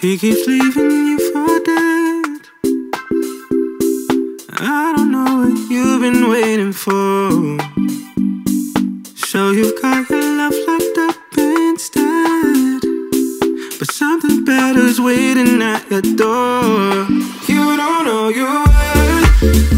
He keeps leaving you for dead. I don't know what you've been waiting for. So you've got your love locked up instead. But something better's waiting at your door. You don't know your worth.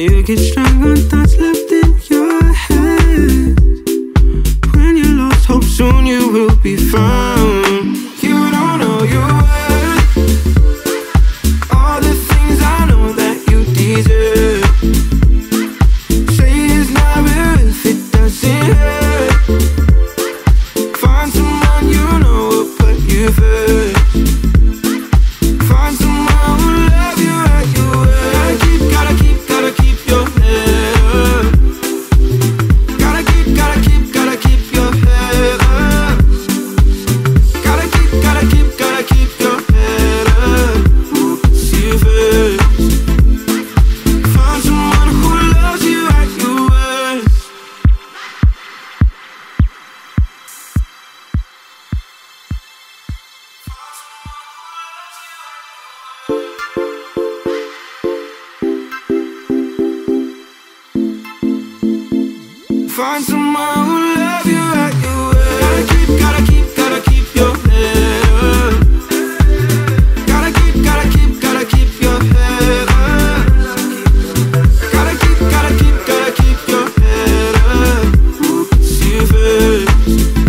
You get strong on thoughts left in your head. When you lost hope, soon you will be fine. Find someone who love you like you will Gotta keep, gotta keep, gotta keep your head. Up Gotta keep, gotta keep, gotta keep your head up. Gotta keep, gotta keep, gotta keep your head up. See your face.